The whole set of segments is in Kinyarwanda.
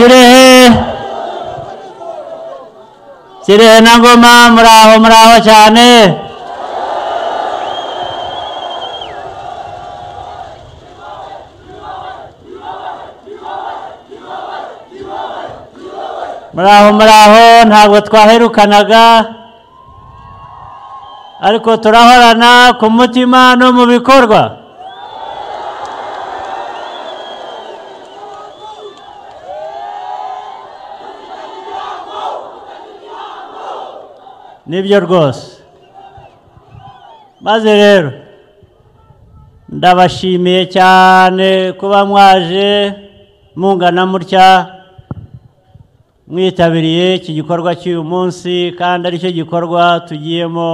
kirehe kirehe na ngoma muraho muraho cyane muraho muraho ntabwo twaherukanaga ariko turahorana ku mutima no mu bikorwa ni byo rwose maze rero ndabashimiye cyane kuba mwaje mungana mutya. Mwitabiriye iki gikorwa cy'uyu munsi kandi ari cyo gikorwa tugiyemo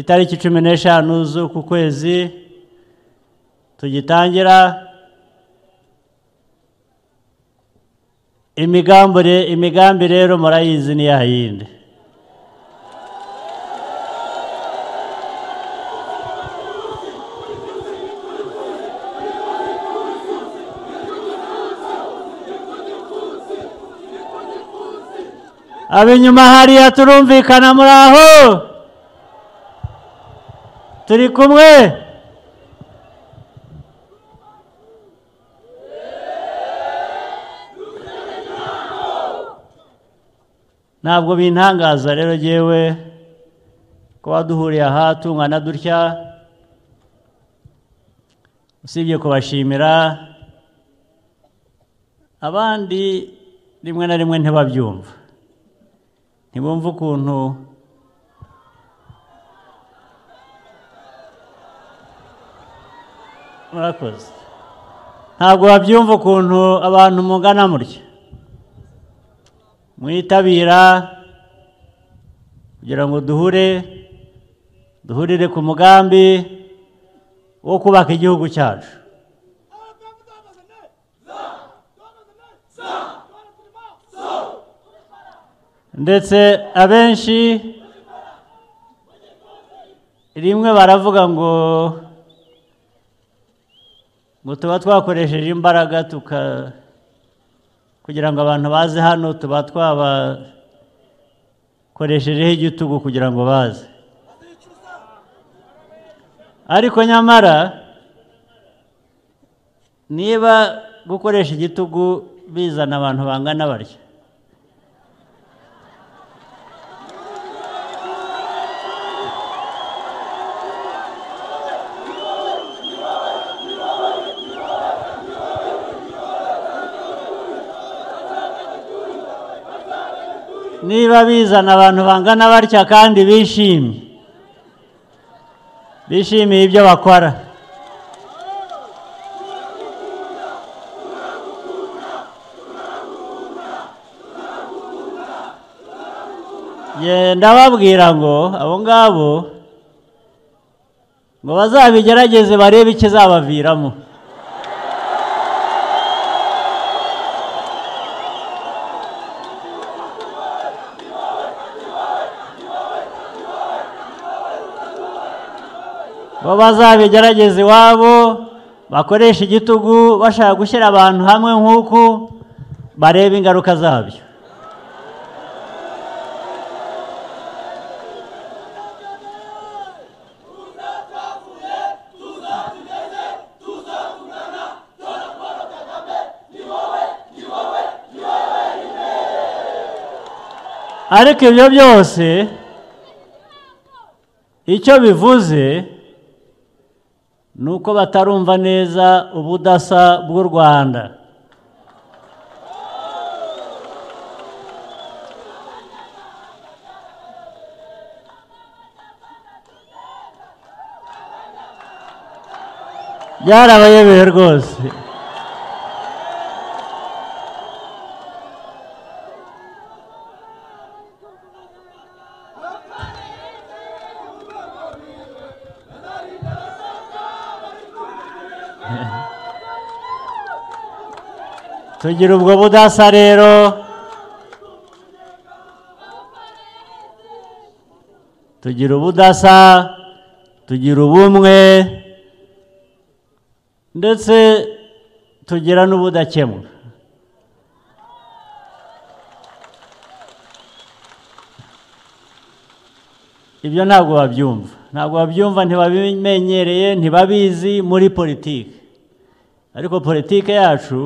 itariki cumi n'eshanu z'uku kwezi. Tugitangira imigambi rero murayizi ni ab'inyuma hariya turumvikana muri aho. Turi kumwe. Ntabwo bintangaza rero yewe kuba duhuriye aha tungana dutya. Usibye kubashimira. Abandi rimwe na rimwe ntibabyumva. Ntibumve ukuntu murakoze. Ntabwo babyumva ukuntu abantu mungana mutya mwitabira kugira ngo duhure duhurire ku mugambi wo kubaka igihugu cyacu. Ndetse abenshi rimwe baravuga ngo ngo tuba twakoresheje imbaraga tuka kugira ngo abantu baze hano tuba twabakoreshejeho igitugu kugira ngo baze. Ariko nyamara niba gukoresha igitugu bizana abantu bangana batya? Niba bizana abantu bangana batya kandi bishimye. Bishimiye ibyo bakora. Ndababwira ngo abo ngabo ngo bazabigerageze barebe ikizabaviramo bo bazabigerageza iwabo bakoresha igitugu bashaka gushyira abantu hamwe nk'uku bareba ingaruka zabyo. Ariko ibyo byose icyo bivuze ni uko batarumva neza ubudasa bw'u rwanda. Byarabayobeye rwose. tugira ubwo budasa rero tugira ubudasa tugira ubumwe ndetse tugira n'ubudakemwa ibyo ntabwo babyumva ntabwo babyumva ntibabimenyereye ntibabizi muri politiki ariko politiki yacu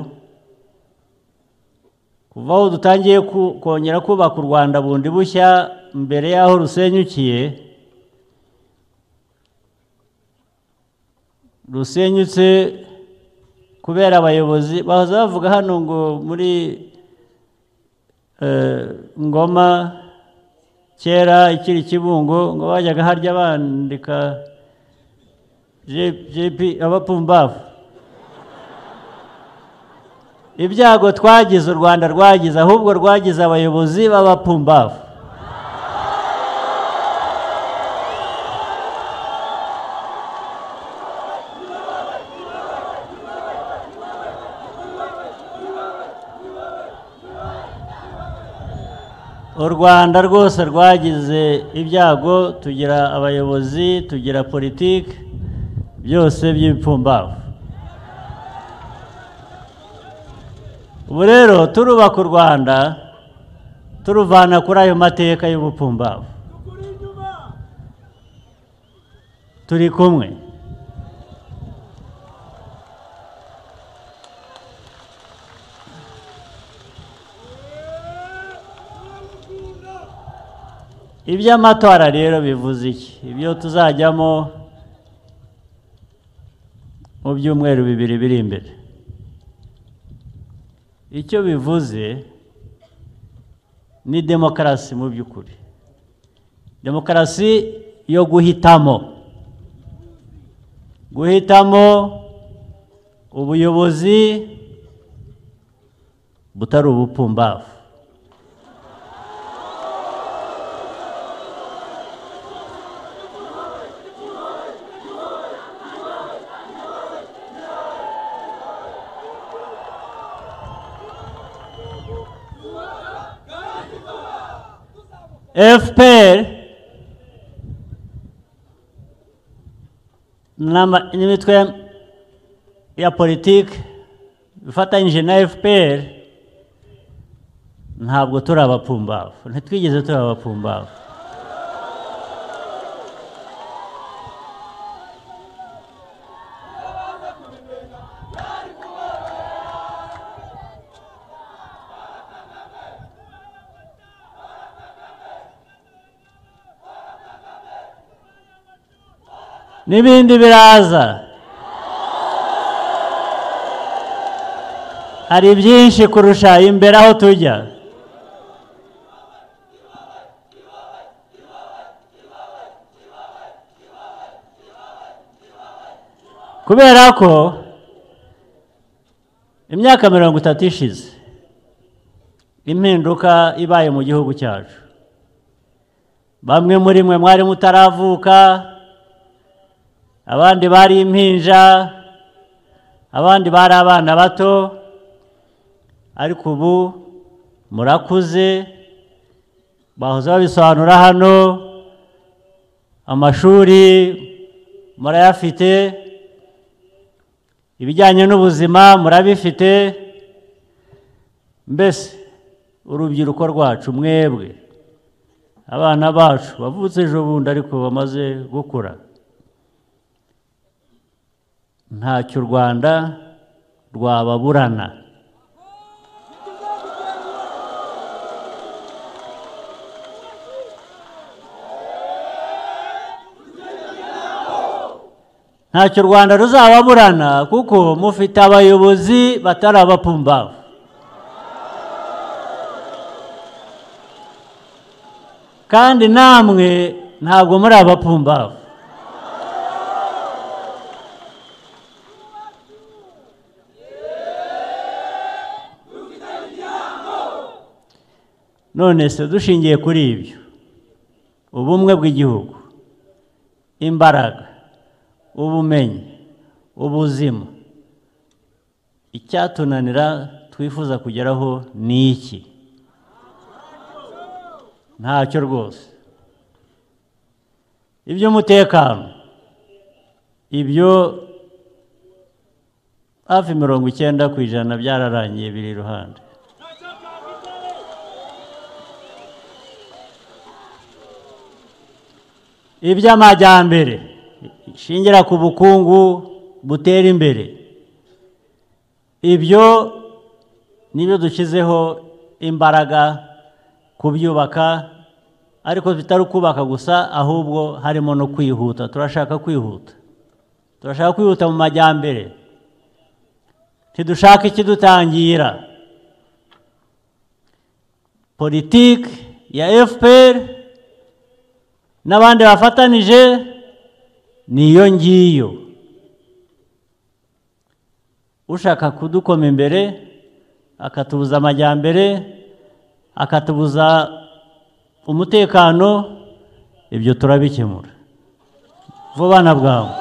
kuva aho dutangiye kongera kubaka u rwanda bundi bushya mbere y'aho rusenyukiye rusenyutse kubera abayobozi bahoze bavuga hano ngo muri eh, ngoma kera ikiri kibungo ngo bajyaga harya bandika abapumbavu ibyago twagize u rwanda rwagize ahubwo rwagize abayobozi b'abapumbavu. U rwanda rwose rwagize ibyago tugira abayobozi tugira politiki byose by'ibipfumbavu. Ubu rero turubaka u rwanda turuvana kuri ayo mateka y'ubupfumbavu. Turi kumwe. Iby'amatora rero bivuze iki? Ibyo tuzajyamo mu byumweru bibiri biri imbere. Icyo bivuze ni demokarasi mu by'ukuri. Demokarasi yo guhitamo. Guhitamo ubuyobozi butari ubupfumbavu. Fpr n'imitwe ya politiki bifatanyije na fpr ntabwo turi abapfumbavu. Ntitwigeze turi abapfumbavu. N'ibindi biraza. Hari byinshi kurusha imbere aho tujya. Kubera ko imyaka mirongo itatu ishize impinduka ibaye mu gihugu cyacu. Bamwe muri mwe mwari mutaravuka abandi bari impinja abandi bari abana bato ariko ubu murakuze bahoze babisobanura hano amashuri murayafite ibijyanye n'ubuzima murabifite mbese urubyiruko rwacu mwebwe abana bacu bavutse ejo bundi ariko bamaze gukura. Ntacyo u rwanda rwababurana. Ntacyo u rwanda ruzababurana kuko mufite abayobozi batari abapfumbavu kandi namwe ntabwo muri abapfumbavu none se dushingiye kuri ibyo. Ubumwe bw'igihugu imbaraga ubumenyi ubuzima. Icyatunanira twifuza kugeraho ni iki? Ntacyo rwose. Iby'umutekano ibyo hafi mirongo icyenda ku ijana byararangiye biri iruhande. Iby'amajyambere. Ishingira ku bukungu butera imbere. Ibyo ni byo dushyizeho imbaraga kubyubaka ariko bitari ukubaka gusa ahubwo harimo no kwihuta. Turashaka kwihuta. Turashaka kwihuta mu majyambere. Ntidushaka ikidutangira. Politiki ya fpr n'abandi bafatanije niyo ngiyo. Ushaka kudukoma imbere akatubuza amajyambere akatubuza umutekano ibyo turabikemura. Vuba na bwangu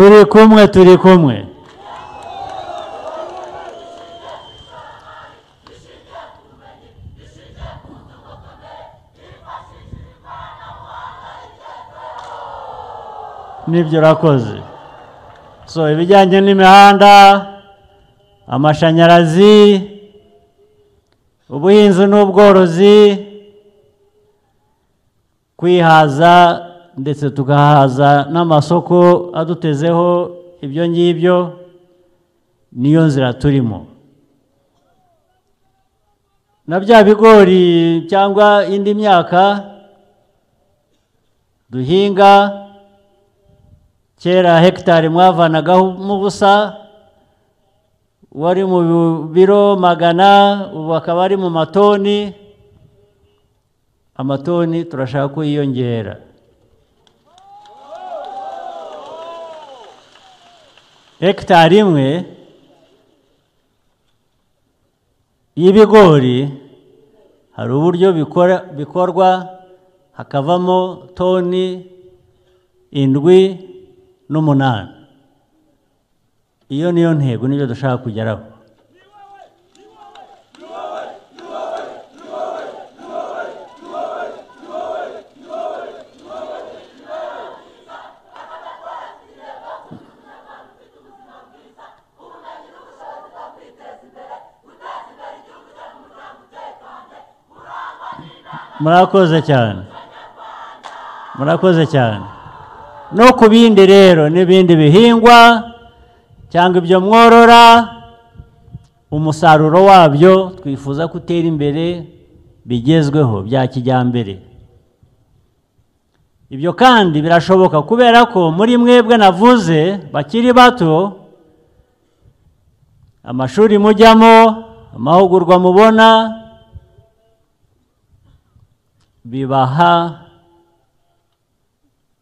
turi kumwe turi kumwe ni byo urakoze. So ibijyanye n'imihanda amashanyarazi ubuhinzi n'ubworozi kwihaza ndetse tugahaza n'amasoko adutezeho ibyo ngibyo niyo nzira turimo. Na bya bigori cyangwa indi myaka duhinga kera hegitari mwavanagaho ubusa wari mu biro magana ubu akaba ari mu matoni amatoni turashaka ko hegitari imwe y'ibigori hari uburyo bikorwa hakavamo toni indwi n'umunani. Iyo niyo ntego niyo dushaka kugeraho. Murakoze cyane. Murakoze cyane. No ku bindi rero n'ibindi bihingwa cyangwa ibyo mworora umusaruro wabyo twifuza ko utera imbere bigezweho bya kijyambere. Ibyo kandi birashoboka kubera ko muri mwebwe navuze bakiri bato amashuri mujyamo amahugurwa mubona bibaha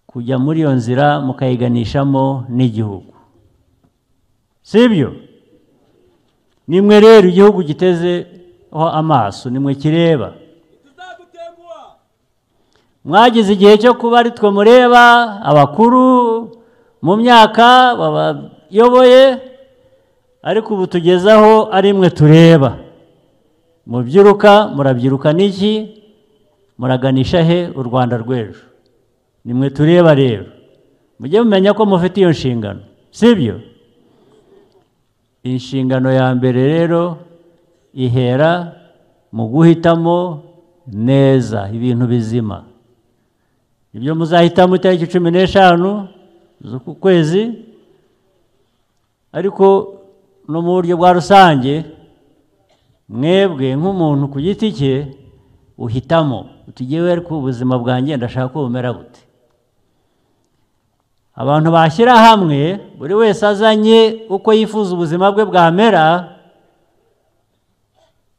kujya muri iyo nzira mukayiganishamo n'igihugu. Si byo nimwe rero igihugu gitezeho amaso nimwe kireba. Mwagize igihe cyo kuba ari twe mureba abakuru mu myaka babayoboye ariko ubu tugezaho ari mwe tureba. Mubyiruka murabyiruka n'iki? Muraganisha he u rwanda rw'ejo? Nimwe tureba rero. Mujye mumenya ko mufite iyo nshingano si byo inshingano ya mbere rero ihera mu guhitamo neza ibintu bizima. Ibyo muzahitamo itariki cumi n'eshanu z'uku kwezi ariko no mu buryo bwa rusange mwebwe nk'umuntu ku giti cye uhitamo utigewe ariko ubuzima bwanjye ndashaka bumera bute? Abantu bashyira hamwe buri wese azanye uko yifuza ubuzima bwe bwamera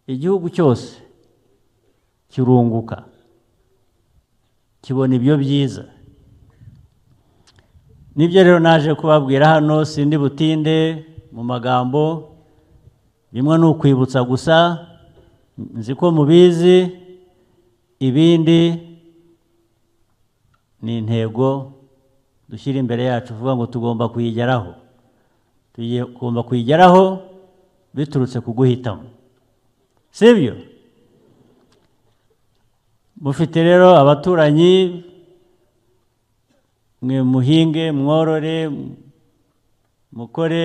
igihugu cyose kirunguka kibona ibyo byiza. Nibyo rero naje kubabwira hano sindi butinde mu magambo bimwe ni ukwibutsa gusa nzi ko mubizi ibindi ni intego dushyira imbere yacu uvuga ngo tugomba kuyigeraho. Tugomba kuyigeraho biturutse ku guhitamo. Sibyo mufite rero abaturanyi mwe muhinge mworore mukore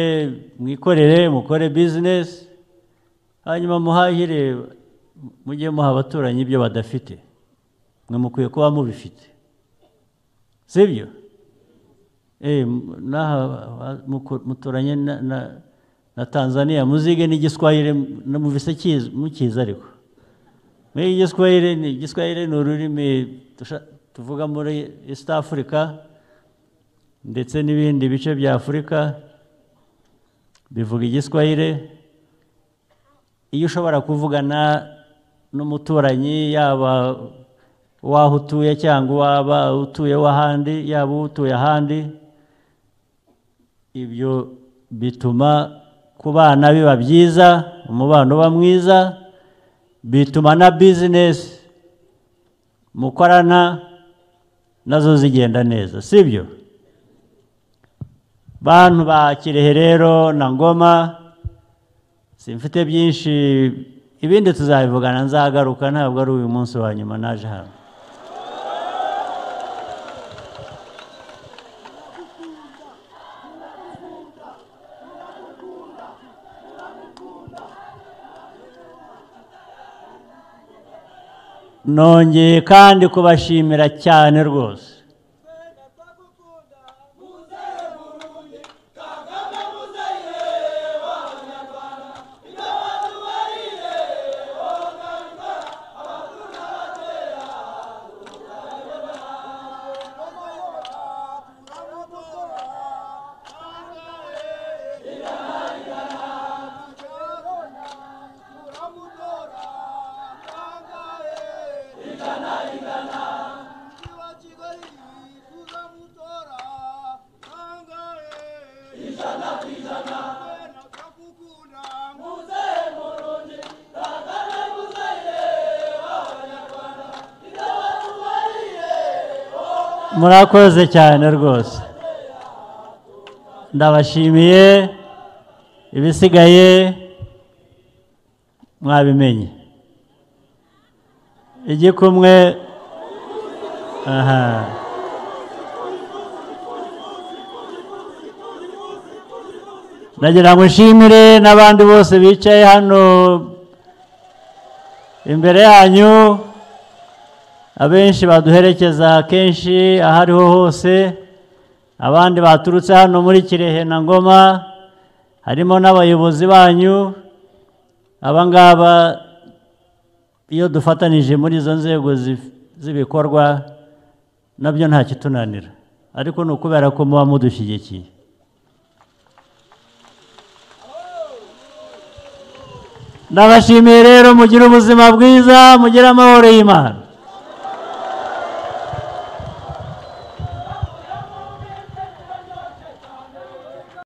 mwikorere mukore bizinesi hanyuma muhahire mujye muha abaturanyi ibyo badafite. Mwe mukwiye kuba mubifite. Sibyo? N'aha muturanye na tanzania muzige n'igiswahire muvise mukiza ariko. Muri igiswahire ni igiswahire ni ururimi tuvuga muri east africa ndetse n'ibindi bice bya afurika bivuga igiswahire iyo ushobora kuvugana n'umuturanyi yaba w'aho utuye cyangwa waba utuye w'ahandi yaba utuye ahandi. Ibyo bituma ku bana biba byiza umubano uba mwiza bituma na bizinesi mukorana na zo zigenda neza sibyo? Bantu ba kirehe rero na ngoma simfite byinshi ibindi tuzabivugana nzagaruka ntabwo ari uyu munsi wa nyuma naje hano. Nongeye kandi kubashimira cyane rwose. Murakoze cyane rwose. Ndabashimiye ibisigaye mwabimenye. Igikumwe aha. Ndagira ngo nshimire n'abandi bose bicaye hano. Imbere yanyu abenshi baduherekeza kenshi aho ariho hose abandi baturutse hano muri kirehe na ngoma harimo n'abayobozi banyu abangaba iyo dufatanije muri izo nzego z'ibikorwa na byo nta kitunanira. Ariko ni ukubera ko muba mudushyigikiye ndabashimiye rero mugire ubuzima bwiza mugire amahoro y'imana.